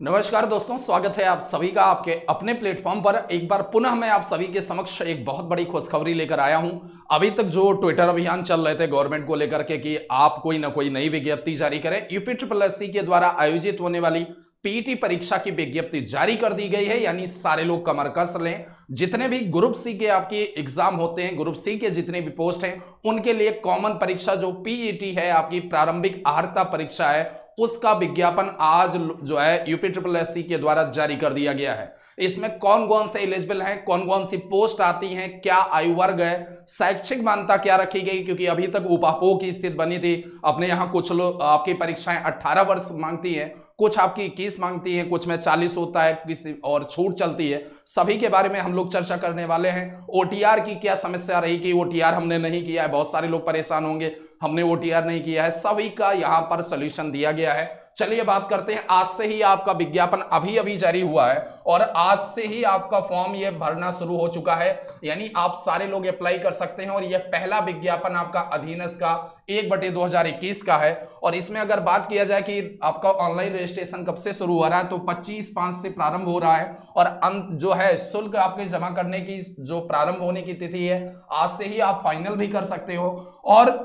नमस्कार दोस्तों, स्वागत है आप सभी का आपके अपने प्लेटफॉर्म पर। एक बार पुनः मैं आप सभी के समक्ष एक बहुत बड़ी खुशखबरी लेकर आया हूँ। अभी तक जो ट्विटर अभियान चल रहे थे गवर्नमेंट को लेकर के कि आप कोई ना कोई नई विज्ञप्ति जारी करें। यूपी ट्रिपल एस के द्वारा आयोजित होने वाली पीटी परीक्षा की विज्ञप्ति जारी कर दी गई है, यानी सारे लोग कमर कस लें। जितने भी ग्रुप सी के आपके एग्ज़ाम होते हैं ग्रुप सी के जितने भी पोस्ट हैं, उनके लिए कॉमन परीक्षा जो पीईटी है, आपकी प्रारंभिक आहारता परीक्षा है उसका विज्ञापन आज जो है यूपी ट्रिपल एससी के द्वारा जारी कर दिया गया है। इसमें कौन कौन से एलिजिबल हैं, कौन कौन सी पोस्ट आती हैं, क्या आयु वर्ग है, शैक्षिक मान्यता क्या रखी गई, क्योंकि अभी तक उपापो की स्थिति बनी थी। अपने यहाँ कुछ लोग आपकी परीक्षाएँ 18 वर्ष मांगती है, कुछ आपकी इक्कीस मांगती है, कुछ में चालीस होता है, किसी और छूट चलती है। सभी के बारे में हम लोग चर्चा करने वाले हैं। ओटीआर की क्या समस्या रही कि ओटीआर हमने नहीं किया है? बहुत सारे लोग परेशान होंगे। हमने ओटीआर नहीं किया है। सभी का यहाँ पर सोल्यूशन दिया गया है। चलिए बात करते हैं। आज से ही आपका विज्ञापन अभी अभी जारी हुआ है और आज से ही आपका फॉर्म ये भरना शुरू हो चुका है। यानी आप सारे लोग अप्लाई कर सकते हैं और यह पहला विज्ञापन आपका अधीनस्थ का एक बटे 2021 का है। और इसमें अगर बात किया जाए कि आपका ऑनलाइन रजिस्ट्रेशन कब से शुरू हो रहा है तो 25 पाँच से प्रारंभ हो रहा है और अंत जो है, शुल्क आपके जमा करने की जो प्रारंभ होने की तिथि है, आज से ही आप फाइनल भी कर सकते हो। और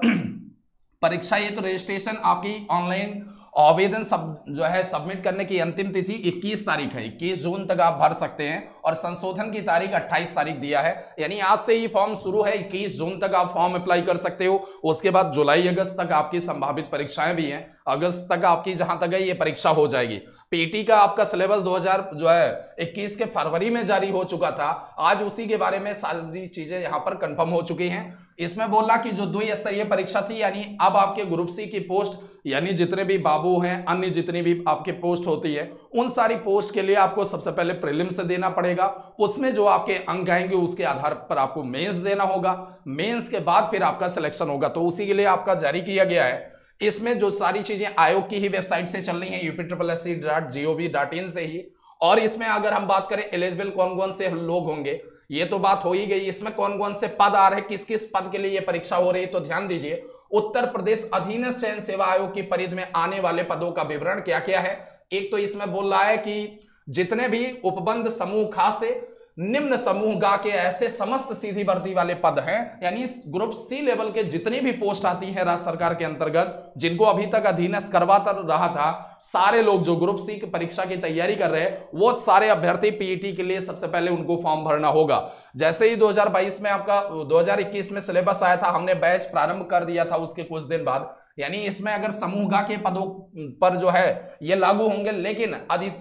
परीक्षा ये तो रजिस्ट्रेशन आपकी ऑनलाइन आवेदन सब जो है सबमिट करने की अंतिम तिथि 21 तारीख है। 21 जून तक आप भर सकते हैं और संशोधन की तारीख 28 तारीख दिया है। यानी आज से ही फॉर्म शुरू है। 21 जून तक आप फॉर्म अप्लाई कर सकते हो। उसके बाद जुलाई, अगस्त तक आपकी संभावित परीक्षाएँ भी हैं। अगस्त तक आपकी जहाँ तक है, ये परीक्षा हो जाएगी। पीटी का आपका सिलेबस 2000 जो है 21 के फरवरी में जारी हो चुका था। आज उसी के बारे में सारी चीज़ें यहाँ पर कंफर्म हो चुकी हैं। इसमें बोला कि जो द्वि स्तरीय परीक्षा थी, यानी अब आपके ग्रुप सी की पोस्ट यानी जितने भी बाबू हैं, अन्य जितनी भी आपके पोस्ट होती है, उन सारी पोस्ट के लिए आपको सबसे पहले प्रीलिम से देना पड़ेगा। उसमें जो आपके अंक आएँगे, उसके आधार पर आपको मेंस देना होगा। मेंस के बाद फिर आपका सिलेक्शन होगा। तो उसी के लिए आपका जारी किया गया है। इसमें जो सारी चीज़ें आयोग की ही वेबसाइट से चल रही है UP triple S C dot G O V dot in से ही। और इसमें अगर हम बात करें एलिजिबल कौन कौन से लोग होंगे, ये तो बात हो ही गई। इसमें कौन कौन से पद आ रहे हैं, किस किस पद के लिए ये परीक्षा हो रही है तो ध्यान दीजिए, उत्तर प्रदेश अधीन चयन सेवा आयोग की परिधि में आने वाले पदों का विवरण क्या क्या है? एक तो इसमें बोल रहा है कि जितने भी उपबंध समूह खास से निम्न समूह गा के ऐसे समस्त सीधी भर्ती वाले पद हैं, यानी ग्रुप सी लेवल के जितनी भी पोस्ट आती है राज्य सरकार के अंतर्गत, जिनको अभी तक अधीनस्थ करवाता रहा था, सारे लोग जो ग्रुप सी की परीक्षा की तैयारी कर रहे हैं, वो सारे अभ्यर्थी पीईटी के लिए सबसे पहले उनको फॉर्म भरना होगा। जैसे ही 2022 में आपका 2021 में सिलेबस आया था, हमने बैच प्रारंभ कर दिया था उसके कुछ दिन बाद। यानी इसमें अगर समूह के पदों पर जो है, ये लागू होंगे, लेकिन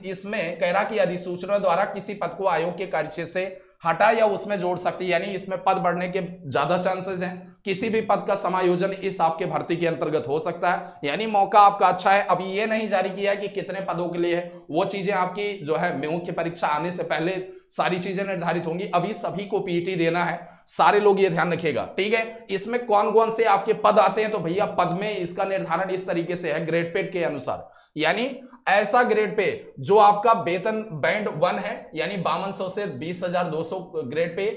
इसमें कह रहा कि अधिसूचना द्वारा किसी पद को आयोग के कार्य से हटा या उसमें जोड़ सकती यानी इसमें पद बढ़ने के ज़्यादा चांसेस हैं। किसी भी पद का समायोजन इस आपके भर्ती के अंतर्गत हो सकता है। यानी मौका आपका अच्छा है। अभी ये नहीं जारी किया है कि कितने पदों के लिए है। वो चीज़ें आपकी जो है मुख्य परीक्षा आने से पहले सारी चीज़ें निर्धारित होंगी। अभी सभी को पीटी देना है। सारे लोग ये ध्यान रखिएगा, ठीक है? इसमें कौन कौन से आपके पद आते हैं? तो भैया, पद में इसका निर्धारण इस तरीके से है ग्रेड पेड के अनुसार। यानी ऐसा ग्रेड पे जो आपका वेतन बैंड वन है, यानी बावन सौ से बीस हज़ार दो सौ ग्रेड पे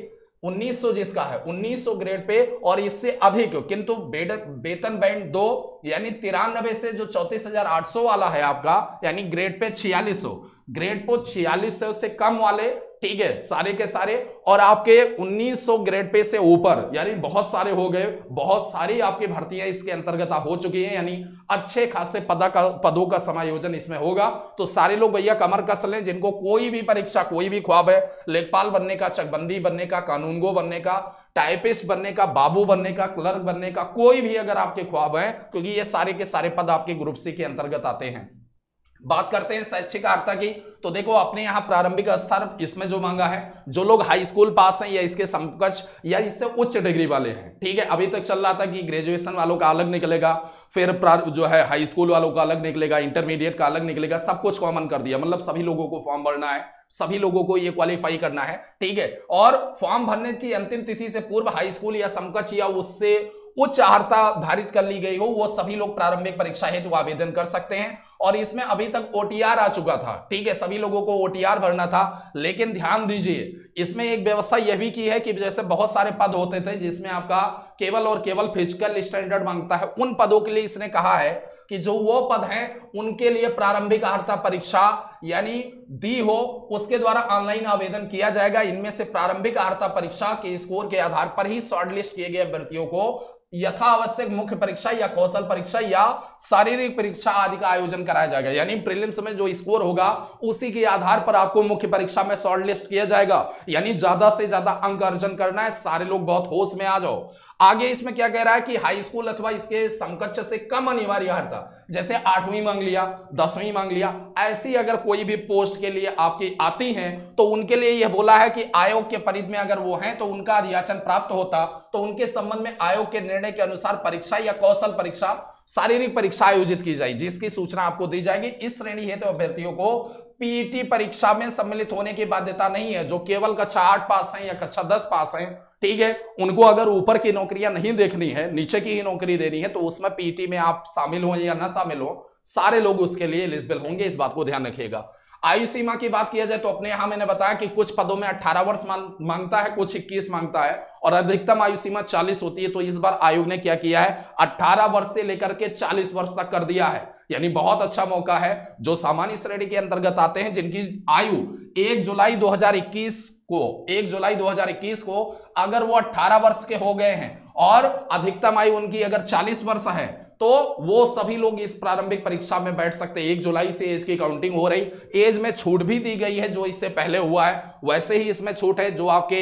1900 जिसका है 1900 ग्रेड पे और इससे अधिक, किंतु वेतन बैंड दो, यानी तिरानबे से जो चौतीस हज़ार आठ सौ वाला है आपका, यानी ग्रेड पे छियालीस सौ। ग्रेड पे छियालीस सौ से कम वाले ठीक है, सारे के सारे। और आपके 1900 ग्रेड पे से ऊपर, यानी बहुत सारे हो गए, बहुत सारी आपकी भर्तियाँ इसके अंतर्गत हो चुकी हैं, यानी अच्छे खासे पदा का, पदों का समायोजन इसमें होगा। तो सारे लोग भैया कमर कस लें, जिनको कोई भी परीक्षा, कोई भी ख्वाब है, लेखपाल बनने का, चकबंदी बनने का, कानूनगो बनने का, टाइपिस्ट बनने का, बाबू बनने का, क्लर्क बनने का, कोई भी अगर आपके ख्वाब है, क्योंकि ये सारे के सारे पद आपके ग्रुप सी के अंतर्गत आते हैं। बात करते हैं शैक्षिक आर्ता की तो देखो अपने यहाँ प्रारंभिक स्तर इसमें जो मांगा है, जो लोग हाई स्कूल पास हैं या इसके समकक्ष या इससे उच्च डिग्री वाले हैं, ठीक है? अभी तक चल रहा था कि ग्रेजुएशन वालों का अलग निकलेगा, फिर जो है हाई स्कूल वालों का अलग निकलेगा इंटरमीडिएट का अलग निकलेगा, सब कुछ कॉमन कर दिया मतलब सभी लोगों को फॉर्म भरना है, सभी लोगों को ये क्वालिफाई करना है, ठीक है? और फॉर्म भरने की अंतिम तिथि से पूर्व हाई स्कूल या समकक्ष या उससे उच्च अर्हता धारित कर ली गई हो, वो सभी लोग प्रारंभिक परीक्षा हेतु आवेदन कर सकते हैं। और इसमें अभी तक ओटीआर आ चुका था। ठीक है, सभी लोगों को ओटीआर भरना था, लेकिन ध्यान दीजिए, इसमें एक व्यवस्था यह भी की है कि जैसे बहुत सारे पद होते थे जिसमें आपका केवल और केवल फ़िज़िकल स्टैंडर्ड माँगता है, उन पदों के लिए इसने कहा है कि जो वो पद हैं, उनके लिए प्रारंभिक अर्हता परीक्षा यानी दी हो, उसके द्वारा ऑनलाइन आवेदन किया जाएगा। इनमें से प्रारंभिक अर्हता परीक्षा के स्कोर के आधार पर ही शॉर्टलिस्ट किए गए अभ्यर्थियों को यथा आवश्यक मुख्य परीक्षा या कौशल परीक्षा या शारीरिक परीक्षा आदि का आयोजन कराया जाएगा। यानी प्रीलिम्स में जो स्कोर होगा, उसी के आधार पर आपको मुख्य परीक्षा में शॉर्टलिस्ट किया जाएगा। यानी ज़्यादा से ज़्यादा अंक अर्जन करना है, सारे लोग बहुत होश में आ जाओ। आगे इसमें क्या कह रहा है कि हाई स्कूल अथवा इसके समकक्ष से कम अनिवार्य अर्हता जैसे आठवीं मांग लिया, दसवीं मांग लिया, ऐसी अगर कोई भी पोस्ट के लिए आपकी आती हैं तो उनके लिए यह बोला है कि आयोग के परिधि में अगर वो हैं तो उनका अधियाचन प्राप्त होता तो उनके संबंध में आयोग के निर्णय के अनुसार परीक्षा या कौशल परीक्षा, शारीरिक परीक्षा आयोजित की जाएगी, जिसकी सूचना आपको दी जाएगी। इस श्रेणी हेतु तो अभ्यर्थियों को पीईटी परीक्षा में सम्मिलित होने की बाध्यता नहीं है, जो केवल कक्षा आठ पास है या कक्षा दस पास है, ठीक है? उनको अगर ऊपर की नौकरियाँ नहीं देखनी है, नीचे की ही नौकरी देनी है तो उसमें पीटी में आप शामिल हो या ना शामिल हो, सारे लोग उसके लिए एलिजिबल होंगे, इस बात को ध्यान रखिएगा। आयु सीमा की बात किया जाए तो अपने यहाँ मैंने बताया कि कुछ पदों में 18 वर्ष माँगता है, कुछ 21 माँगता है, और अधिकतम आयु सीमा 40 होती है तो इस बार आयोग ने क्या किया है? 18 वर्ष से लेकर के 40 वर्ष तक कर दिया है। यानी बहुत अच्छा मौका है, जो सामान्य श्रेणी के अंतर्गत आते हैं, जिनकी आयु 1 जुलाई 2021 को 1 जुलाई 2021 को अगर वो 18 वर्ष के हो गए हैं और अधिकतम आयु उनकी अगर 40 वर्ष है तो वो सभी लोग इस प्रारंभिक परीक्षा में बैठ सकते हैं। एक जुलाई से एज की काउंटिंग हो रही, एज में छूट भी दी गई है, जो इससे पहले हुआ है, वैसे ही इसमें छूट है, जो आपके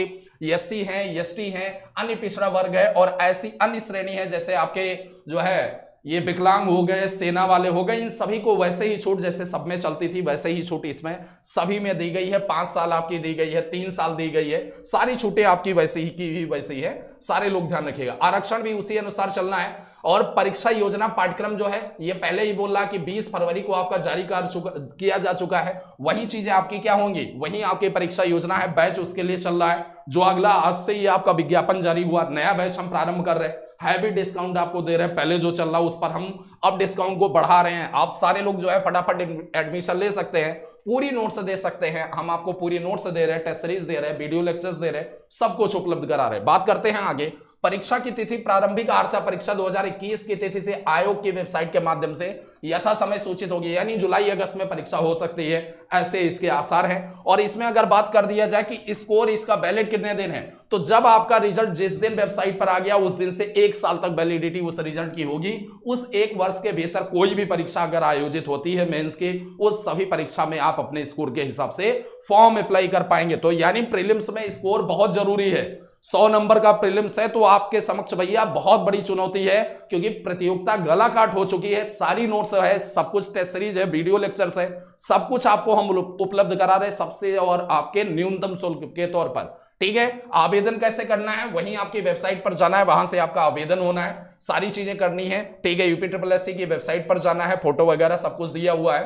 एस है एस है, अन्य पिछड़ा वर्ग है और ऐसी अन्य श्रेणी है, जैसे आपके जो है ये विकलांग हो गए, सेना वाले हो गए, इन सभी को वैसे ही छूट जैसे सब में चलती थी, वैसे ही छूट इसमें सभी में दी गई है, पाँच साल आपकी दी गई है, तीन साल दी गई है, सारी छूटें आपकी वैसे ही की भी वैसे ही है सारे लोग ध्यान रखिएगा। आरक्षण भी उसी अनुसार चलना है, और परीक्षा योजना पाठ्यक्रम जो है, ये पहले ही बोल रहा कि 20 फरवरी को आपका जारी कर चुका, किया जा चुका है, वही चीज़ें आपकी क्या होंगी? वही आपकी परीक्षा योजना है, बैच उसके लिए चल रहा है, जो अगला आज से ही आपका विज्ञापन जारी हुआ, नया बैच हम प्रारंभ कर रहे हैं। हैवी डिस्काउंट आपको दे रहे हैं। पहले जो चल रहा है, उस पर हम अब डिस्काउंट को बढ़ा रहे हैं। आप सारे लोग जो है फटाफट एडमिशन ले सकते हैं। पूरी नोट्स दे सकते हैं। हम आपको पूरी नोट्स दे रहे हैं टेस्ट सीरीज़ दे रहे हैं वीडियो लेक्चर्स दे रहे हैं, सब कुछ उपलब्ध करा रहे हैं। बात करते हैं आगे। परीक्षा की तिथि प्रारंभिक आर्थिक परीक्षा 2021 की तिथि से आयोग की वेबसाइट के माध्यम से यथा समय सूचित होगी। यानी जुलाई, अगस्त में परीक्षा हो सकती है, ऐसे इसके आसार हैं। और इसमें अगर बात कर दिया जाए कि स्कोर इसका वैलिड कितने दिन है तो जब आपका रिज़ल्ट जिस दिन वेबसाइट पर आ गया, उस दिन से एक साल तक वैलिडिटी उस रिज़ल्ट की होगी। उस एक वर्ष के भीतर कोई भी परीक्षा अगर आयोजित होती है मेंस की, उस सभी परीक्षा में आप अपने स्कोर के हिसाब से फॉर्म अप्लाई कर पाएँगे। तो यानी प्रीलिम्स में स्कोर बहुत ज़रूरी है। सौ नंबर का प्रीलिम्स है तो आपके समक्ष भैया बहुत बड़ी चुनौती है, क्योंकि प्रतियोगिता गला काट हो चुकी है, सारी नोट्स है, सब कुछ टेस्ट सीरीज़ है, वीडियो लेक्चर्स है, सब कुछ आपको हम उपलब्ध करा रहे हैं सबसे और आपके न्यूनतम शुल्क के तौर पर। ठीक है? आवेदन कैसे करना है, वहीं आपकी वेबसाइट पर जाना है, वहाँ से आपका आवेदन होना है, सारी चीज़ें करनी है। ठीक है? यूपी ट्रिपल एस की वेबसाइट पर जाना है, फ़ोटो वगैरह सब कुछ दिया हुआ है।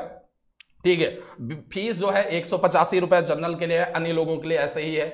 ठीक है? फ़ीस जो है एक सौ रुपए जनरल के लिए अन्य लोगों के लिए ऐसे ही है।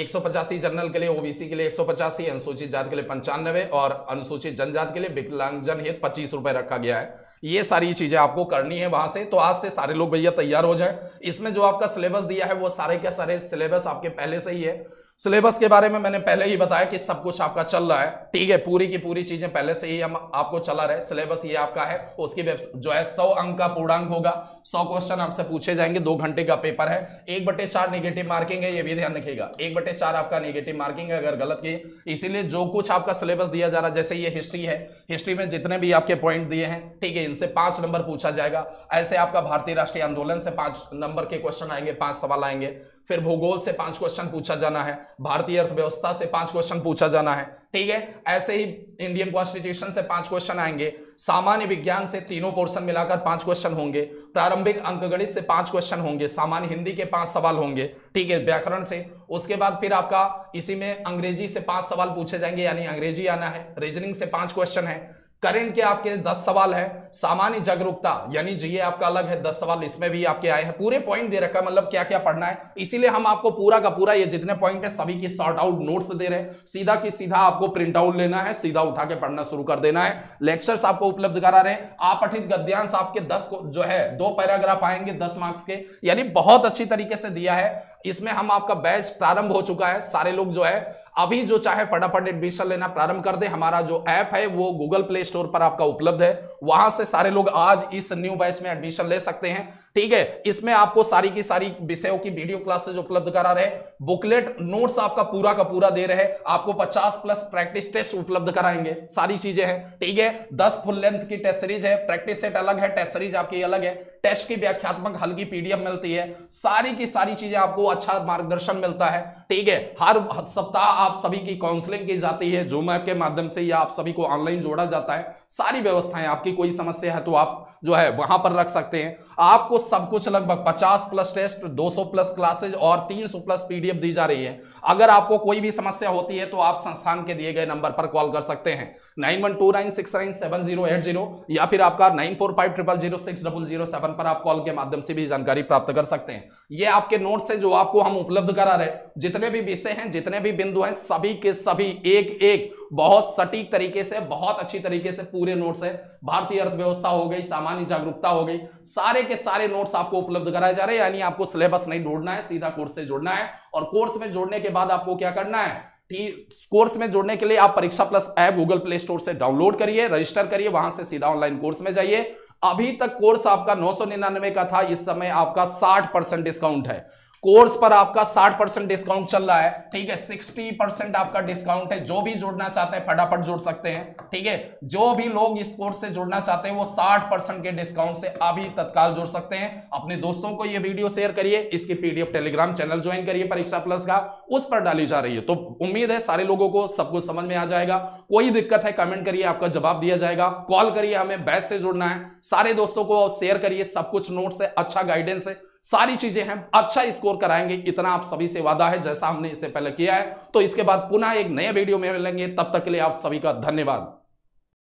एक जनरल के लिए ओबीसी के लिए एक सौ पचासी, अनुसूचित जाति के लिए पंचानवे और अनुसूचित जनजाति के लिए विकलांगजन हित पच्चीस रुपए रखा गया है। ये सारी चीज़ें आपको करनी है वहाँ से। तो आज से सारे लोग भैया तैयार हो जाए। इसमें जो आपका सिलेबस दिया है, वो सारे के सारे सिलेबस आपके पहले से ही है। सिलेबस के बारे में मैंने पहले ही बताया कि सब कुछ आपका चल रहा है। ठीक है, पूरी की पूरी चीज़ें पहले से ही हम आपको चला रहे सिलेबस ये आपका है, उसकी जो है सौ अंक का पूर्णांक होगा। सौ क्वेश्चन आपसे पूछे जाएँगे, दो घंटे का पेपर है। एक बटे चार निगेटिव मार्किंग है, ये भी ध्यान रखिएगा। एक बटे चार आपका निगेटिव मार्किंग है, अगर गलत की इसीलिए जो कुछ आपका सिलेबस दिया जा रहा है, जैसे ये हिस्ट्री है हिस्ट्री में जितने भी आपके पॉइंट दिए हैं, ठीक है, इनसे पाँच नंबर पूछा जाएगा। ऐसे आपका भारतीय राष्ट्रीय आंदोलन से पाँच नंबर के क्वेश्चन आएँगे, पाँच सवाल आएँगे। फिर भूगोल से पाँच क्वेश्चन पूछा जाना है, भारतीय अर्थव्यवस्था से पाँच क्वेश्चन पूछा जाना है, ठीक है? ऐसे ही इंडियन कॉन्स्टिट्यूशन से पाँच क्वेश्चन आएँगे, सामान्य विज्ञान से तीनों पोर्शन मिलाकर पाँच क्वेश्चन होंगे, प्रारंभिक अंकगणित से पाँच क्वेश्चन होंगे, सामान्य हिंदी के पाँच सवाल होंगे, ठीक है? व्याकरण से, उसके बाद फिर आपका इसी में अंग्रेज़ी से पाँच सवाल पूछे जाएँगे, यानी अंग्रेज़ी आना है रीजनिंग से पाँच क्वेश्चन है करेंट के आपके दस सवाल है? सामान्य जागरूकता, यानी जी आपका अलग है, दस सवाल इसमें भी आपके आए हैं। पूरे पॉइंट दे रखा है मतलब क्या क्या पढ़ना है। इसीलिए हम आपको पूरा का पूरा ये जितने पॉइंट है, सभी की सॉर्ट आउट नोट्स दे रहे हैं। सीधा की सीधा आपको प्रिंट आउट लेना है, सीधा उठा के पढ़ना शुरू कर देना है। लेक्चर्स आपको उपलब्ध करा रहे हैं। आप पठित गद्यांश आपके दस को, जो है, दो पैराग्राफ आएँगे दस मार्क्स के। यानी बहुत अच्छी तरीके से दिया है। इसमें हम आपका बैच प्रारंभ हो चुका है। सारे लोग जो है अभी जो चाहे फटाफट एडमिशन लेना प्रारंभ कर दे। हमारा जो ऐप है, वो गूगल प्ले स्टोर पर आपका उपलब्ध है। वहाँ से सारे लोग आज इस न्यू बैच में एडमिशन ले सकते हैं। ठीक है, इसमें आपको सारी की सारी विषयों की वीडियो क्लासेज उपलब्ध करा रहे बुकलेट नोट्स आपका पूरा का पूरा दे रहे आपको 50 प्लस प्रैक्टिस टेस्ट उपलब्ध कराएँगे, सारी चीज़ें हैं, ठीक है? 10 फुल लेंथ की टेस्ट सीरीज़ है प्रैक्टिस सेट अलग है टेस्ट सीरीज़ आपकी अलग है टेस्ट की व्याख्यात्मक हल्की पीडीएफ मिलती है, सारी की सारी चीज़ें आपको अच्छा मार्गदर्शन मिलता है, ठीक है? हर सप्ताह आप सभी की काउंसलिंग की जाती है जूम ऐप के माध्यम से या आप सभी को ऑनलाइन जोड़ा जाता है सारी व्यवस्थाएँ, आपकी कोई समस्या है तो आप जो है वहाँ पर रख सकते हैं। आपको सब कुछ लगभग 50 प्लस टेस्ट 200 प्लस क्लासेज और 300 प्लस पीडीएफ दी जा रही है। अगर आपको कोई भी समस्या होती है तो आप संस्थान के दिए गए नंबर पर कॉल कर सकते हैं। Nine one two nine six nine seven zero eight zero या फिर आपका nine four five triple zero six double zero seven पर आप कॉल के माध्यम से भी जानकारी प्राप्त कर सकते हैं। ये आपके नोट्स है जो आपको हम उपलब्ध करा रहे जितने भी विषय हैं, जितने भी बिंदु हैं, सभी के सभी एक एक बहुत सटीक तरीके से, बहुत अच्छी तरीके से पूरे नोट्स है। भारतीय अर्थव्यवस्था हो गई, सामान्य जागरूकता हो गई, सारे के सारे नोट्स आपको उपलब्ध कराए जा रहे हैं। यानी आपको सिलेबस नहीं ढूंढना है, सीधा कोर्स से जुड़ना है और कोर्स में जोड़ने के बाद आपको क्या करना है? कोर्स में जोड़ने के लिए आप Pariksha plus app Google Play Store से डाउनलोड करिए रजिस्टर करिए, वहाँ से सीधा ऑनलाइन कोर्स में जाइए। अभी तक कोर्स आपका नौ सौ निन्यानवे का था, इस समय आपका 60 परसेंट डिस्काउंट है। कोर्स पर आपका 60 परसेंट डिस्काउंट चल रहा है, ठीक है? 60 परसेंट आपका डिस्काउंट है, जो भी जुड़ना चाहते हैं फटाफट जुड़ सकते हैं, ठीक है? जो भी लोग इस कोर्स से जुड़ना चाहते हैं, वो 60 परसेंट के डिस्काउंट से अभी तत्काल जुड़ सकते हैं। अपने दोस्तों को ये वीडियो शेयर करिए, इसकी पीडीएफ टेलीग्राम चैनल ज्वाइन करिए परीक्षा प्लस का, उस पर डाली जा रही है। तो उम्मीद है सारे लोगों को सब कुछ समझ में आ जाएगा। कोई दिक्कत है, कमेंट करिए, आपका जवाब दिया जाएगा। कॉल करिए, हमें बैच से जुड़ना है। सारे दोस्तों को शेयर करिए, सब कुछ नोट्स है अच्छा गाइडेंस है। सारी चीज़ें हैं अच्छा स्कोर कराएँगे, इतना आप सभी से वादा है, जैसा हमने इससे पहले किया है। तो इसके बाद पुनः एक नए वीडियो में मिलेंगे, तब तक के लिए आप सभी का धन्यवाद।